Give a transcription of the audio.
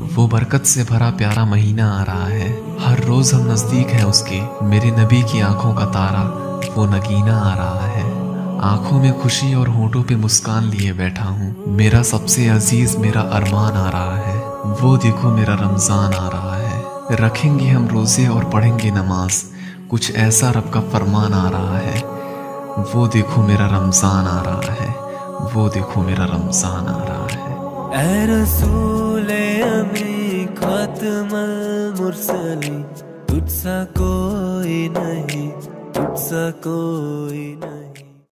वो बरकत से भरा प्यारा महीना आ रहा है। हर रोज हम नज़दीक हैं उसके। मेरे नबी की आँखों का तारा, वो नगीना आ रहा है। आँखों में खुशी और होठों पे मुस्कान लिए बैठा हूँ। मेरा सबसे अज़ीज़, मेरा अरमान आ रहा है। वो देखो मेरा रमज़ान आ रहा है। रखेंगे हम रोज़े और पढ़ेंगे नमाज़। कुछ ऐसा रब का फरमान आ रहा है। वो देखो मेरा रमज़ान आ रहा है। वो देखो मेरा रमज़ान आ रहा है। रसूल अमी खत्म मुरसली तुझसा कोई नहीं तुझसा कोई नहीं।